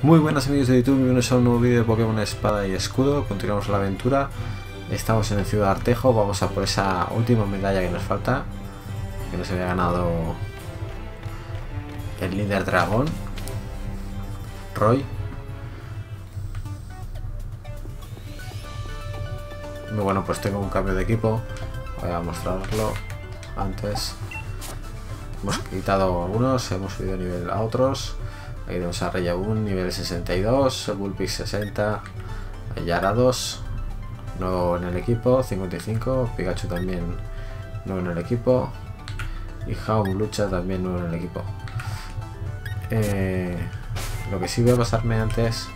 Muy buenas amigos de YouTube, bienvenidos a un nuevo vídeo de Pokémon Espada y Escudo. Continuamos la aventura. Estamos en el Ciudad Artejo, vamos a por esa última medalla que nos falta. Que nos había ganado el líder dragón, Roy. Muy bueno, pues tengo un cambio de equipo. Voy a mostrarlo antes. Hemos quitado algunos, hemos subido nivel a otros. Aquí tenemos a Reyabun, nivel 62, Bullpix 60, Yarados, nuevo en el equipo, 55, Pikachu también nuevo en el equipo, y Haum Lucha también nuevo en el equipo. Eh, lo que sí voy a pasarme antes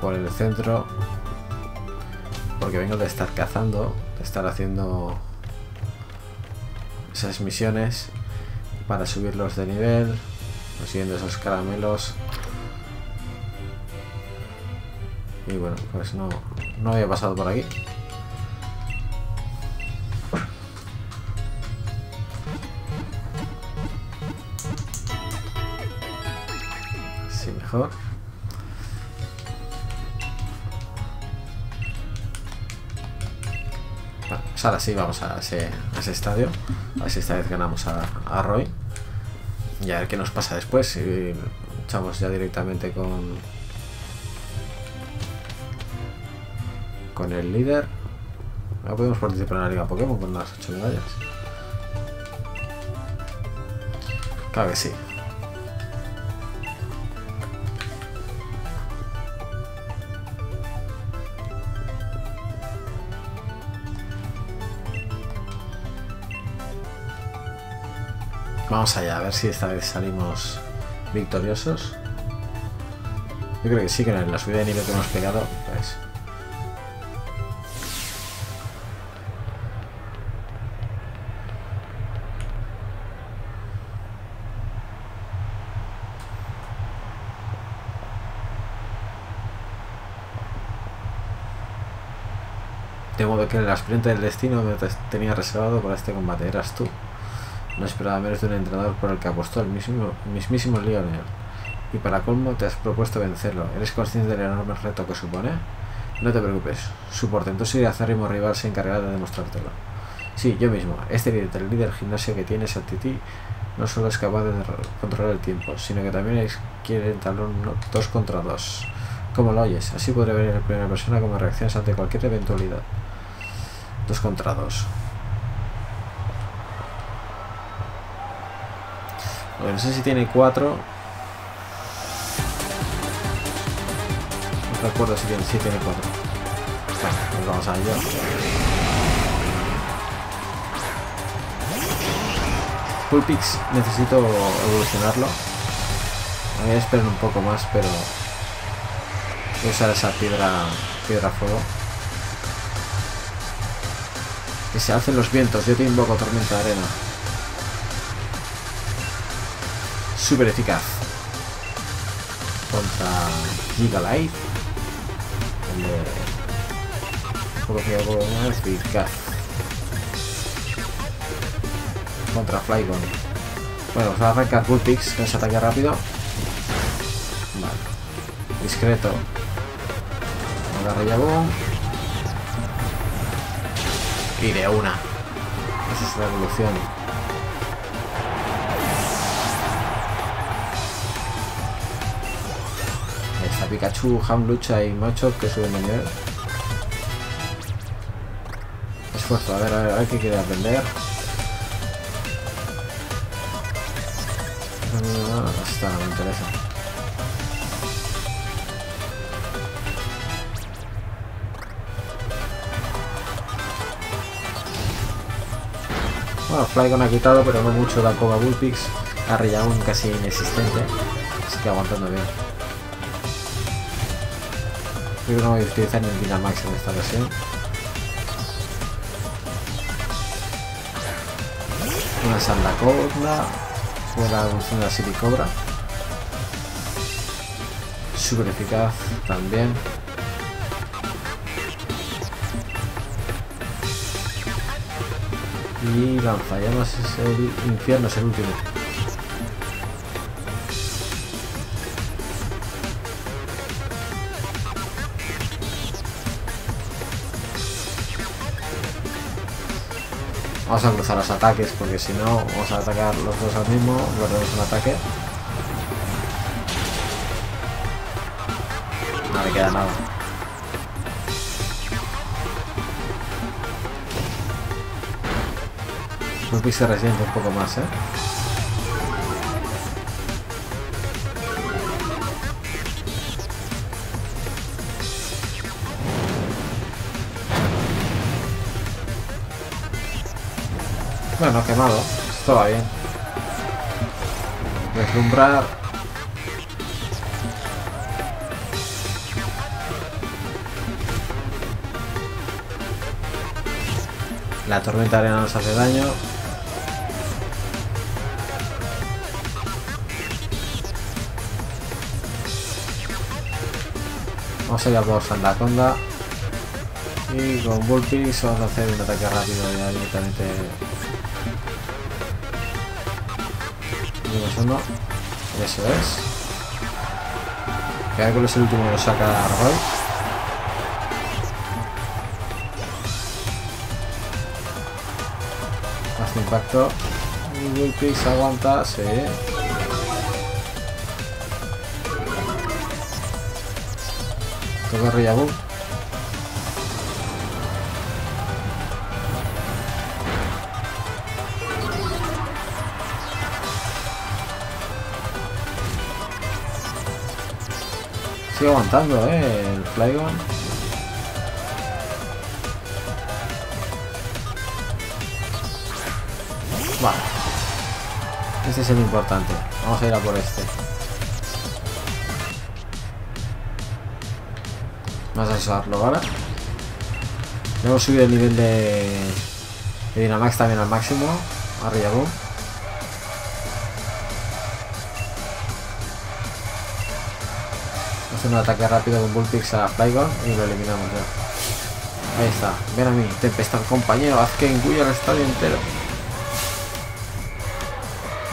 por el centro, porque vengo de estar cazando, de estar haciendo esas misiones para subirlos de nivel, consiguiendo esos caramelos. Y bueno, pues no, no había pasado por aquí. Sí, mejor. Bueno, pues ahora sí vamos a ese, estadio. A ver si esta vez ganamos a, a Roy. Y a ver qué nos pasa después. Si echamos ya directamente con. Con el líder. No podemos participar en la Liga Pokémon con las 8 medallas. Claro que sí. Vamos allá, a ver si esta vez salimos victoriosos. Yo creo que sí, que en la subida de nivel que hemos pegado, pues... De modo que el aspirante del destino me tenía reservado para este combate, eras tú. No esperaba menos de un entrenador por el que apostó el mismo, mismísimo Lionel. Y para colmo te has propuesto vencerlo. ¿Eres consciente del enorme reto que supone? No te preocupes. Su portentoso y acérrimo rival se encargará de demostrártelo. Sí, yo mismo. Este líder, el líder gimnasio que tienes al Titi no solo es capaz de controlar el tiempo, sino que también es, quiere entablar dos contra dos. Como lo oyes, así podré ver en primera persona cómo reaccionas ante cualquier eventualidad. Dos contra dos. No sé si tiene 4. No recuerdo si tiene, si tiene 4. Bueno, pues vamos a ello. Pulpix necesito evolucionarlo. Me voy a esperar un poco más, pero voy a usar esa piedra, piedra fuego. Que se hacen los vientos, yo te invoco tormenta de arena. Súper eficaz. Contra Gigalife donde eficaz. Contra Flygon. Bueno, vamos a arrancar Bullpix con ese ataque rápido. Vale. discreto. Agarra Yabón y de una. Esa es la evolución Pikachu, Hamlucha y Macho que suben de nivel. Esfuerzo, a ver, a ver, a ver qué quiere aprender. No, esta no me interesa. Bueno, Flygon ha quitado, pero no mucho la Koga Bullpix. Aún casi inexistente, así que aguantando bien. Creo que no voy a utilizar ni el Dynamax en esta versión. Una Sandacorda. Fuera una Silicobra. Super eficaz también. Y lanzallamas es el infierno, es el último. Vamos a cruzar los ataques porque si no vamos a atacar los dos al mismo, perdemos un ataque. No le queda nada. Un se resiente un poco más, ¿eh? Bueno, quemado. Esto va bien. Deslumbrar. La tormenta arena nos hace daño. Vamos a ir a por Sandaconda. Y con Bullpix vamos a hacer un ataque rápido ya directamente uno. Eso es. Que es el último que lo saca Roy. Más impacto. Will aguanta, sí. Toca Rillaboom. Aguantando, eh, el Flygon. Vale. Este es el importante. Vamos a ir a por este. Vamos a usarlo ahora. Hemos subido el nivel de, de Dynamax también al máximo. Arriba. Un ataque rápido con Bullpix a Flygon y lo eliminamos ya. Ahí está. Ven a mí, Tempestad compañero, haz que engulla el estadio entero.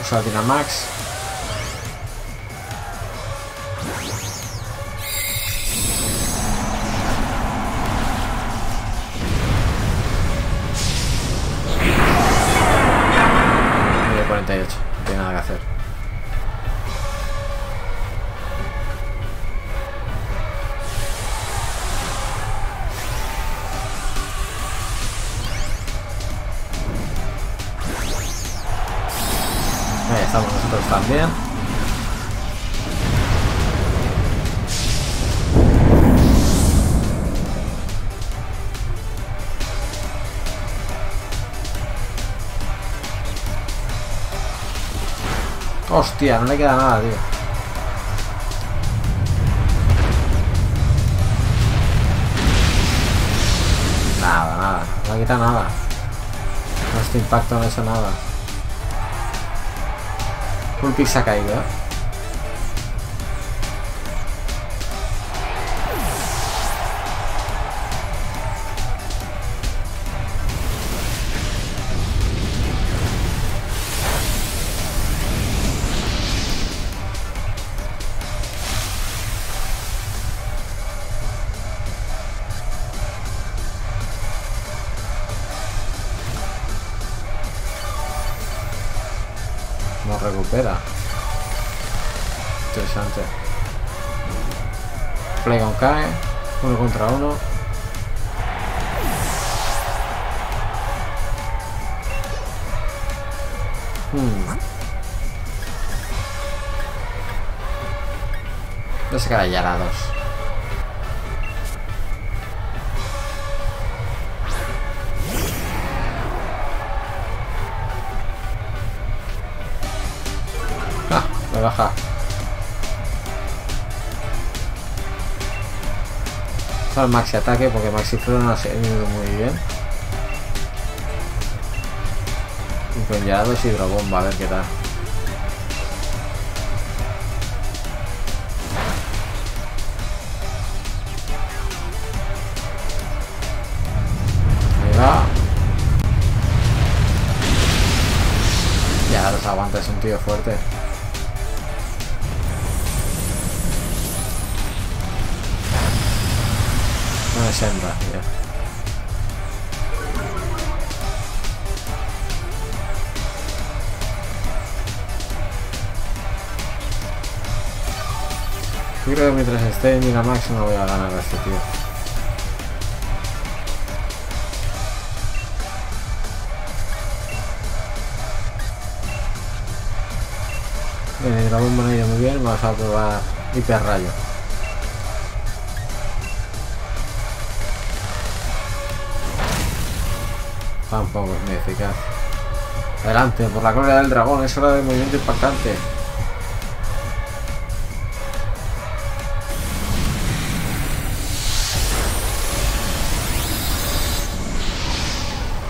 Usa Dynamax. Hostia, no le queda nada, tío. Nada, nada. No le quita nada. Este impacto no ha nada. Un ha caído, ¿eh? Contra uno. Hmm. Voy a sacar a Yarados. baja. El maxi ataque porque maxi flor no ha ido muy bien. Con y hidrobomba, a ver qué tal. Ahí va. Ya los aguanta, es un tío fuerte. es hembra, ya. Yo creo que mientras esté en la máxima voy a ganar a este tío. Bien, la bomba no ha ido muy bien, vamos a probar hiperrayo. Tampoco es muy eficaz. Adelante, por la gloria del dragón, es hora de movimiento impactante.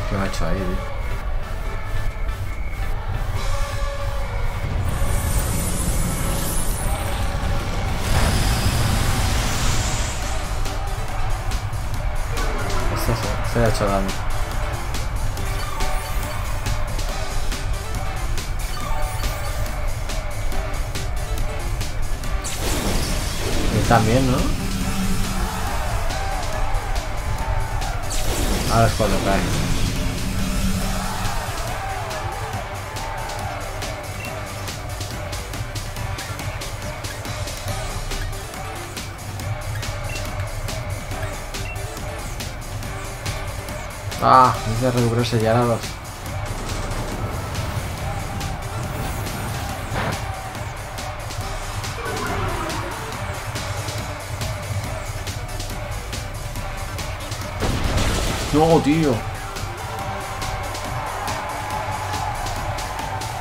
¿Qué me ha hecho ahí, tío? Se ha hecho daño. También, ¿no? Ahora es cuando cae. Ah, dice recuperar sellados. No, tío.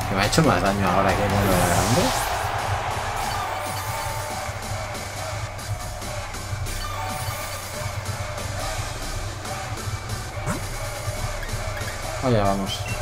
Que me ha hecho más daño ahora que no lo grande. Allá vamos.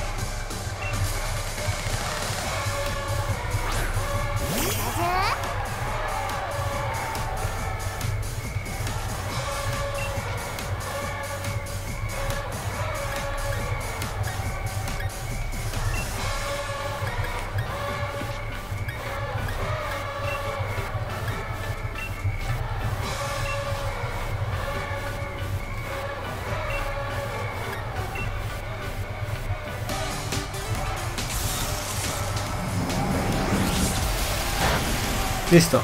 Listo.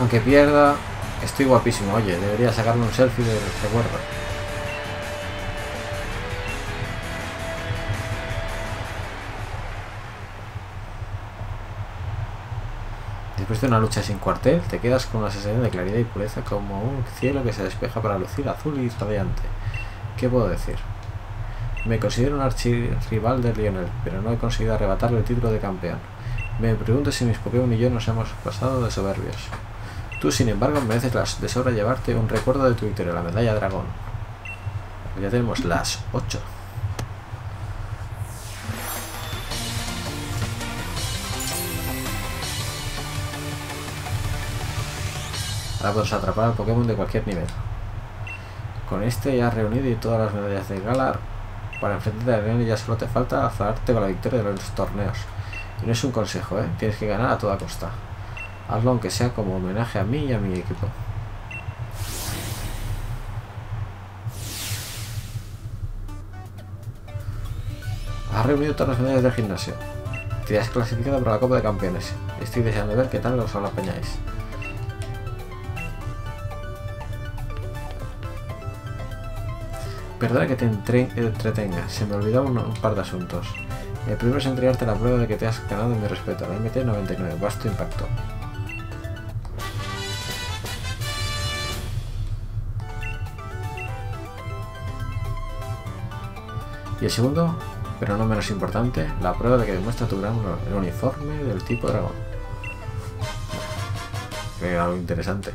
Aunque pierda, estoy guapísimo. Oye, debería sacarme un selfie de recuerdo. Después de una lucha sin cuartel, te quedas con una sensación de claridad y pureza como un cielo que se despeja para lucir azul y radiante. ¿Qué puedo decir? Me considero un archirrival de Lionel, pero no he conseguido arrebatarle el título de campeón. Me pregunto si mis Pokémon y yo nos hemos pasado de soberbios. Tú, sin embargo, mereces las de sobra llevarte un recuerdo de tu victoria, la medalla dragón. Ya tenemos las 8. Ahora puedes atrapar al Pokémon de cualquier nivel. Con este ya has reunido y todas las medallas de Galar para enfrentarte a Leon ya solo te falta azarte con la victoria de los torneos. Y no es un consejo, ¿eh? Tienes que ganar a toda costa. Hazlo aunque sea como homenaje a mí y a mi equipo. Has reunido todas las medallas del gimnasio. Te has clasificado para la Copa de Campeones. Estoy deseando ver qué tal os apañáis. Perdona que te entre- entretenga, se me olvidaban un, un par de asuntos. El primero es entregarte la prueba de que te has ganado mi respeto, la MT-99, vasto impacto. Y el segundo, pero no menos importante, la prueba de que demuestra tu gran el uniforme del tipo dragón. Que algo interesante.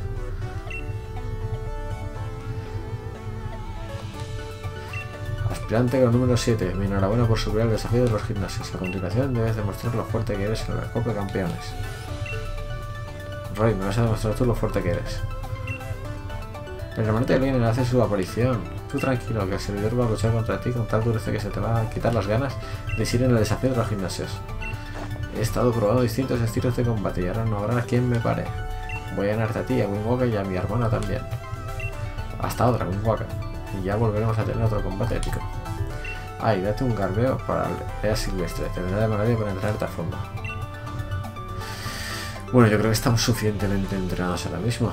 Aspirante con número 7, mi enhorabuena por superar el desafío de los gimnasios. A continuación debes demostrar lo fuerte que eres en la Copa de Campeones. Roy, me vas a demostrar tú lo fuerte que eres. El remanente de Lionel hace su aparición. Tú tranquilo, que el servidor va a luchar contra ti con tal dureza que se te va a quitar las ganas de ir en el desafío de los gimnasios. He estado probando distintos estilos de combate y ahora no habrá quien me pare. Voy a ganarte a ti, a Windwalker y a mi hermana también. Hasta otra, Windwalker. Y ya volveremos a tener otro combate épico. Ay, date un garbeo para la silvestre. Te vendrá de maravilla para entrenarte a fondo. Bueno, yo creo que estamos suficientemente entrenados ahora mismo.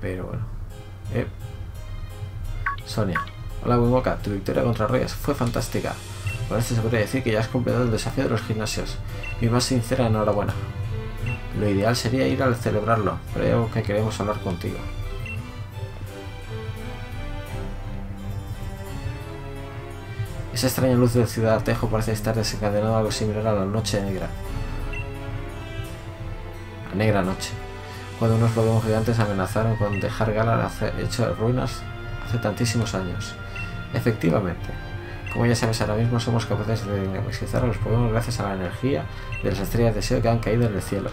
Pero bueno. Eh. Sonia. Hola, Wimoka. Tu victoria contra Reyes fue fantástica. Con esto se podría decir que ya has completado el desafío de los gimnasios. Mi más sincera enhorabuena. Lo ideal sería ir a celebrarlo, algo que queremos hablar contigo. Esa extraña luz de Ciudad Artejo parece estar desencadenando algo similar a la Noche Negra. La Negra Noche. Cuando unos lobos gigantes amenazaron con dejar Galar hecho de ruinas hace tantísimos años. Efectivamente. Como ya sabes, ahora mismo somos capaces de dinamizar a los Pokémon gracias a la energía de las estrellas de deseo que han caído en el cielo.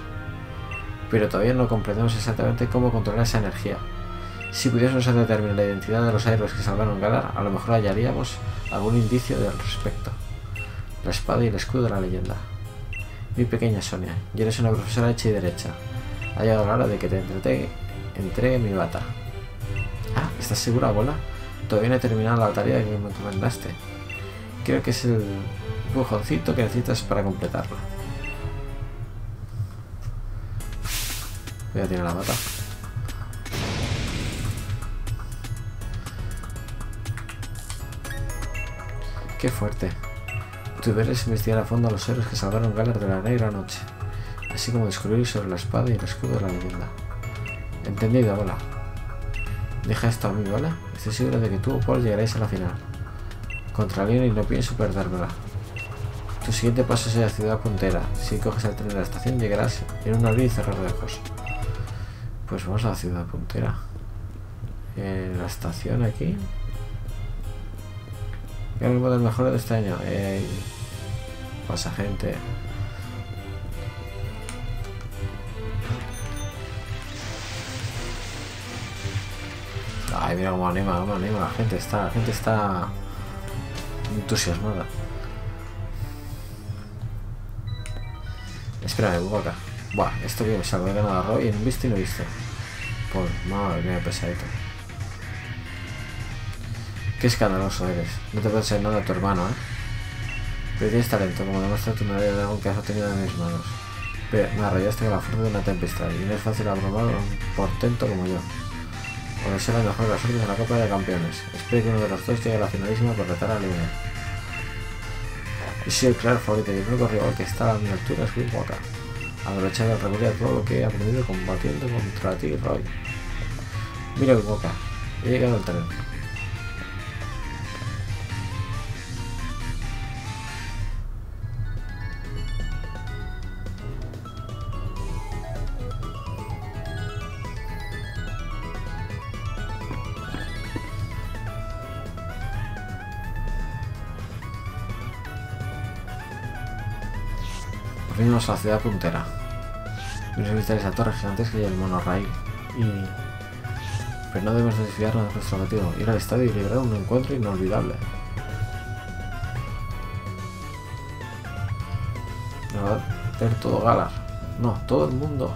Pero todavía no comprendemos exactamente cómo controlar esa energía. Si pudiésemos determinar la identidad de los héroes que salvaron Galar, a lo mejor hallaríamos algún indicio al respecto. La espada y el escudo de la leyenda. Mi pequeña Sonia, y eres una profesora hecha y derecha. Ha llegado la hora de que te entregue, entregue mi bata. Ah, ¿estás segura, abuela? Todavía no he terminado la tarea que me encomendaste. Creo que es el bujoncito que necesitas para completarla. Voy a tirar la bata. Qué fuerte. Tu deber es investigar a fondo a los héroes que salvaron Galar de la Negra Noche, así como descubrir sobre la espada y el escudo de la leyenda. Entendido, hola. Deja esto a mí, ¿vale? Estoy seguro de que tú o Paul llegaréis a la final. Contra Leon y no pienso perdérmela. Tu siguiente paso será Ciudad Puntera. Si coges el tren de la estación llegarás en un abrir y cerrar de ojos. Pues vamos a la Ciudad Puntera. En la estación aquí uno de los mejores de este año. Ey, pasa gente. Ay, mira cómo anima, cómo anima. La gente está, la gente está entusiasmada. Espera, acá. Buah, esto que me salgo de ganado a Roy en un visto y no visto. Por madre mía, pesadito. Qué escandaloso eres. No te puede ser nada de tu hermano, ¿eh? Pero tienes talento, como demuestra tu medalla de dragón que has obtenido en mis manos. Pero me arrollaste con la fuerza de una tempestad y no es fácil abrumar a un portento como yo. O ser la mejor de las en la Copa de Campeones. Espero que uno de los dos llegue a la finalísima por retar a Línea. Y soy el claro favorito y el único rival que está a mi altura es Waka. Aprovechar la recuperar todo lo que he aprendido combatiendo contra ti, Roy. Mira Waka, he llegado al tren. La ciudad puntera. A visitar esa torre gigantesca y el monorail. Y... Pero no debemos desviarnos de nuestro objetivo. Ir al estadio y liberar un encuentro inolvidable. Me va a ver todo Galar. No, todo el mundo.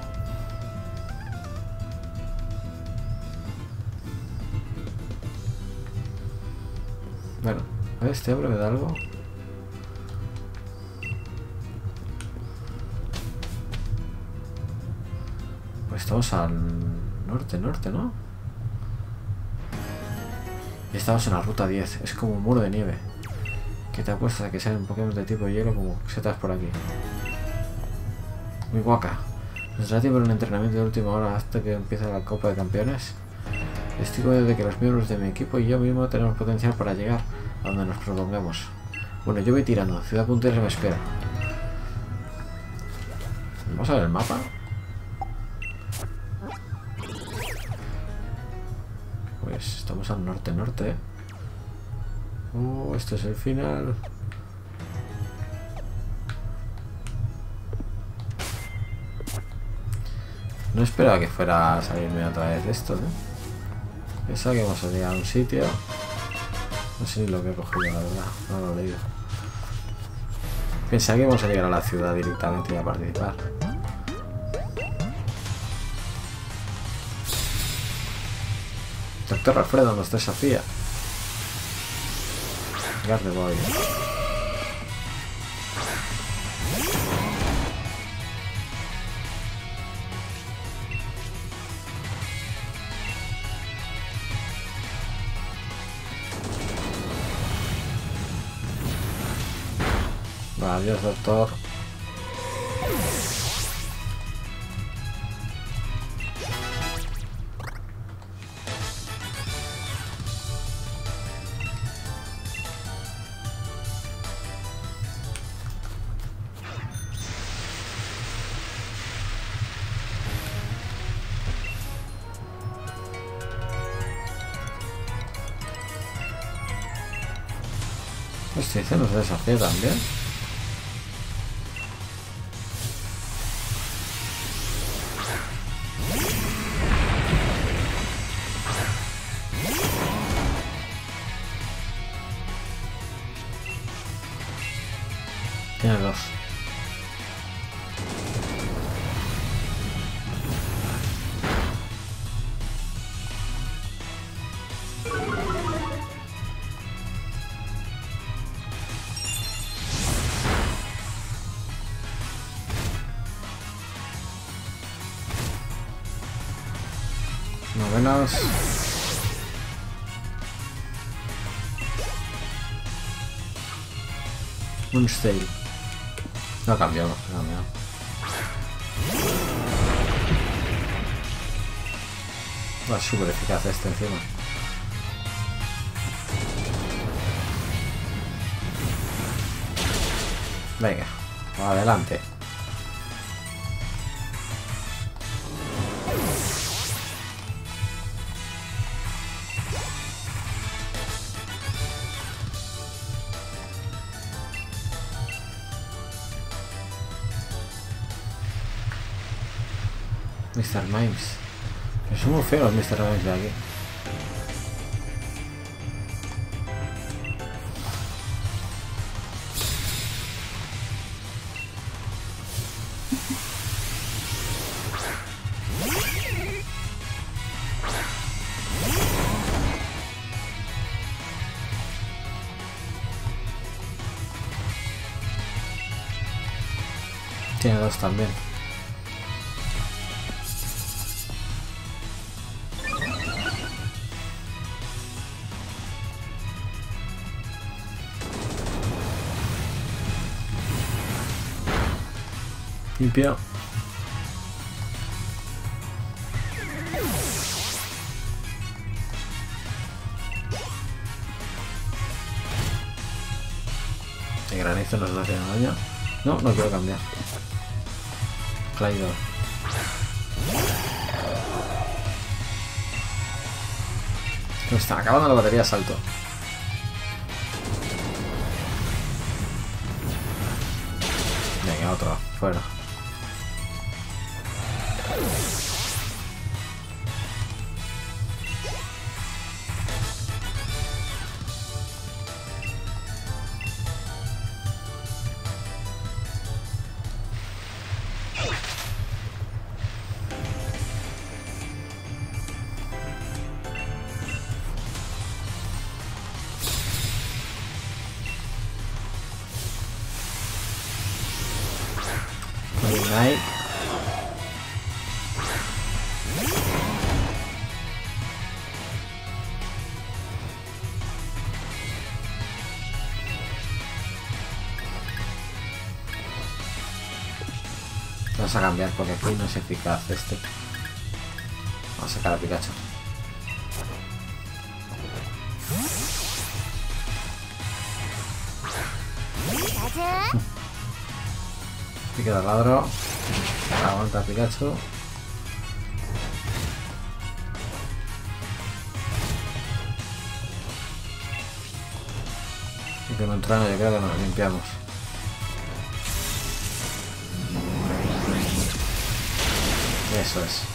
Bueno, este hombre me da algo. Estamos al norte, norte, ¿no? Y estamos en la ruta 10. Es como un muro de nieve. Que te apuestas a que sean Pokémon de tipo hielo como setas por aquí. Muy guaca. Nos da tiempo un entrenamiento de última hora hasta que empiece la Copa de Campeones. Estoy de que los miembros de mi equipo y yo mismo tenemos potencial para llegar a donde nos propongamos. Bueno, yo voy tirando. Ciudad Puntera me espera. Vamos a ver el mapa. Estamos al norte-norte. Oh, este es el final. No esperaba que fuera a salirme otra vez de esto, ¿no? Pensaba que a llegar a un sitio. No sé ni lo que he cogido, la verdad. No lo he leído. Pensaba que íbamos a llegar a la ciudad directamente y a participar. Doctor Alfredo nos desafía. Garde Boy. Adiós, doctor. Ese nos desafía también. Tiene dos. Novenas. Moonstale. No ha cambiado, no ha cambiado. Va súper eficaz este encima. Venga, adelante. Mr. Mimes. Pero son muy feos los Mr. Mimes de aquí. Tiene dos también. Limpio. El granizo nos haciendo daño. No, no quiero cambiar. Claydor. Me está acabando la batería salto. Venga, otro. Fuera. Vamos a cambiar porque aquí no es eficaz este. Vamos a sacar a Pikachu. Pique de ladro. Aguanta Pikachu. Y con un trueno yo creo que nos limpiamos. That's nice.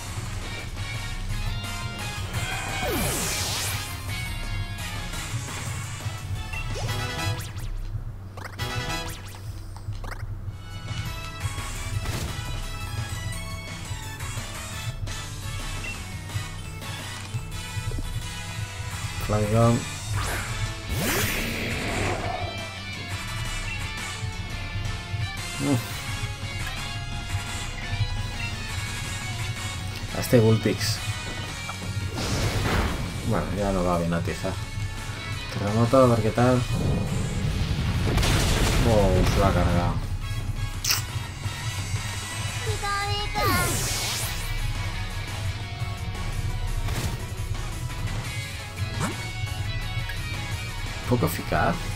Flying on. Este Bullpix. Bueno, ya no va bien atizar. Terremoto, a ver qué tal. Oh, se lo ha cargado. Poco eficaz.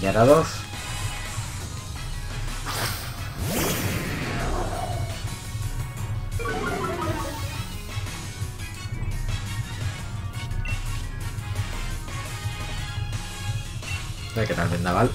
Ya era dos. ¿Qué tal vendaval?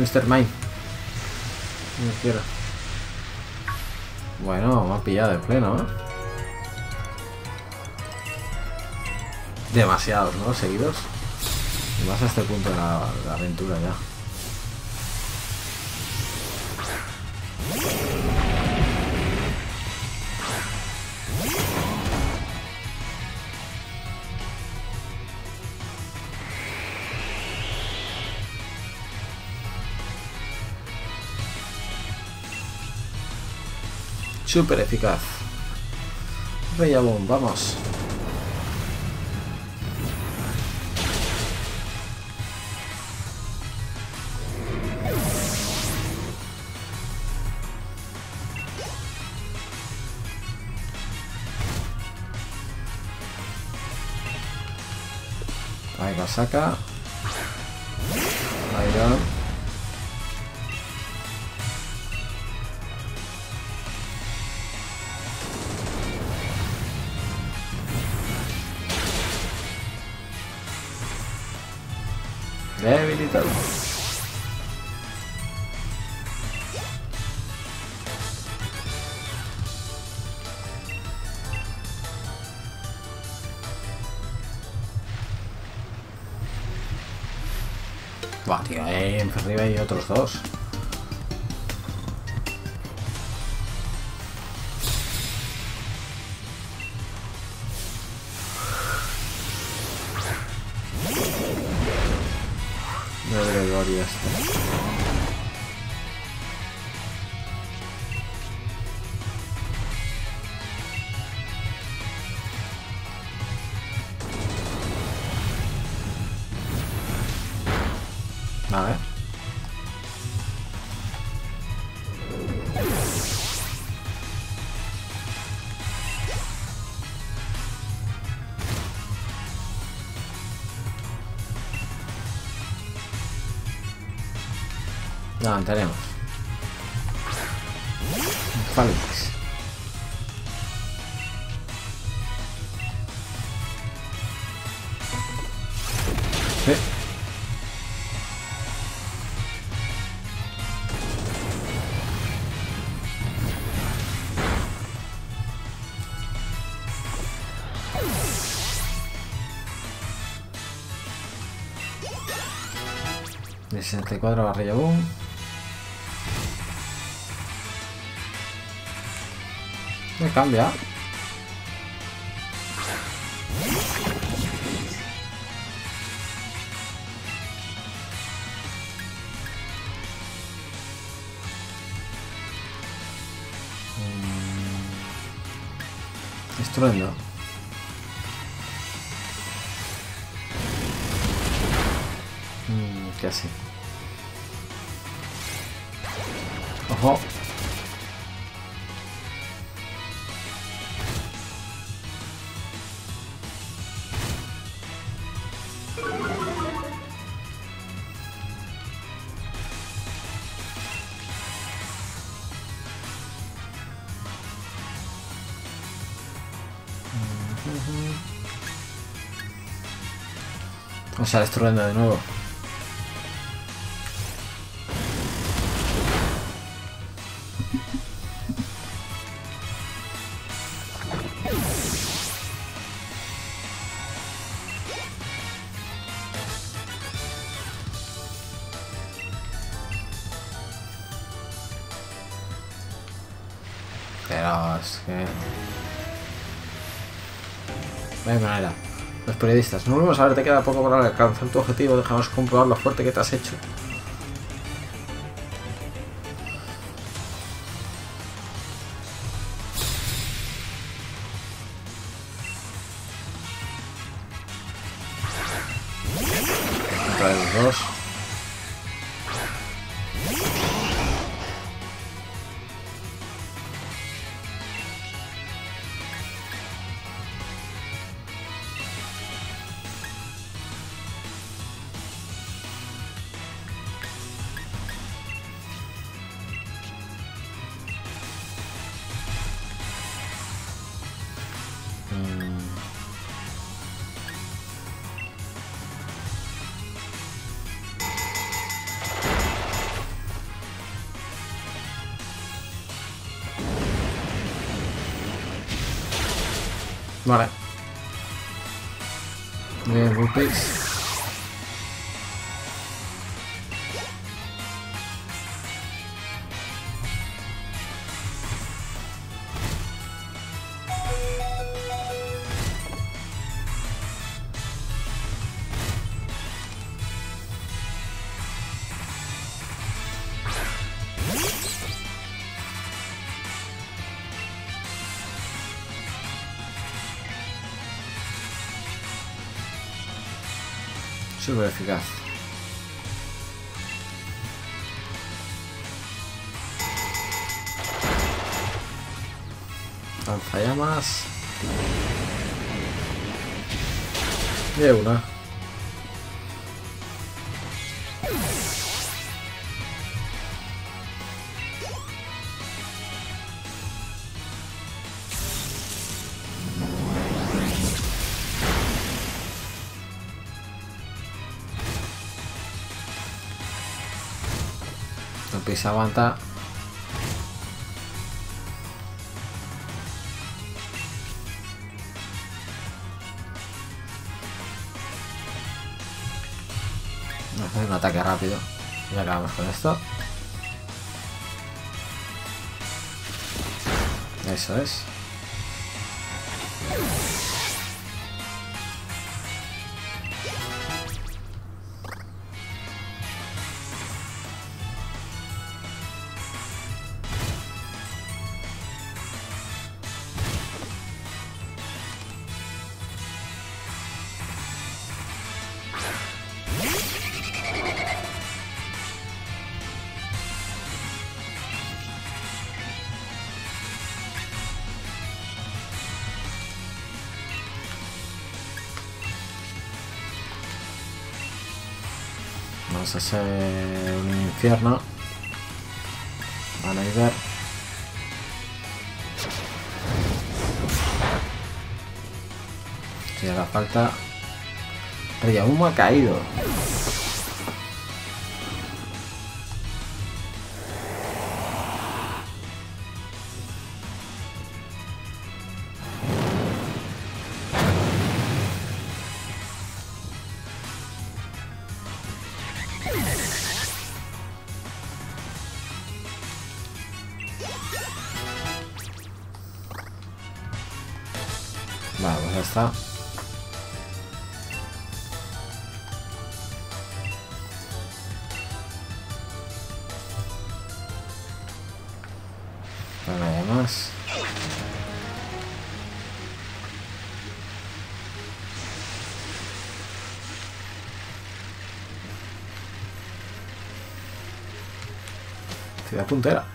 Mr. Quiero. Bueno, me ha pillado de pleno, ¿eh? Demasiados, ¿no? Seguidos. Y más a este punto de la aventura ya. Súper eficaz. Reyabón, vamos. Ahí la saca. Debilitado. Buah, tío, ahí en arriba hay otros dos. Levantaremos. Phalanx. Sí. De 64 barrilla boom. Me cambia. Mm. Estruendo. Mm. así. Ojo. O sea, destruyendo de nuevo. Periodistas, no volvemos a ver, te queda poco para alcanzar tu objetivo, déjanos comprobar lo fuerte que te has hecho. Vale. Eh, Bien, Vulpix. De una. No aguanta. Rápido. Y acabamos con esto. Eso es. Vamos a hacer un infierno. Van a ver. Si haga falta. Riahumo ha caído. Ciudad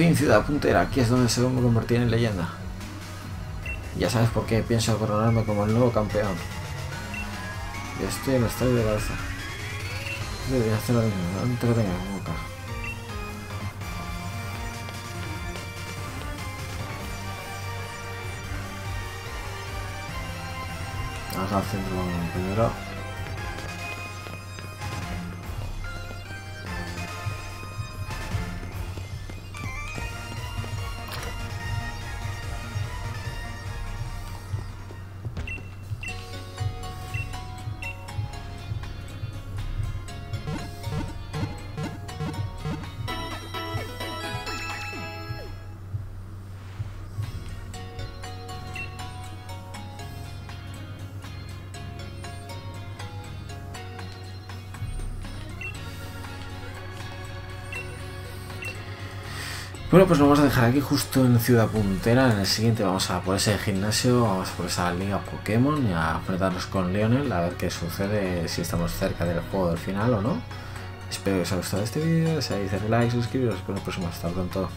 fin, ciudad puntera, aquí es donde se me convertir en leyenda. Ya sabes por qué pienso coronarme como el nuevo campeón. Y estoy en el estadio de cabeza. Debería hacer lo mismo, no te lo tengas en boca. Vamos al centro primero. Bueno, pues lo vamos a dejar aquí justo en Ciudad Puntera. En el siguiente vamos a por ese gimnasio, vamos a por esa liga Pokémon y a enfrentarnos con Lionel a ver qué sucede, si estamos cerca del juego del final o no. Espero que os haya gustado este vídeo, si hay like, suscribiros, con el próximo. Hasta pronto.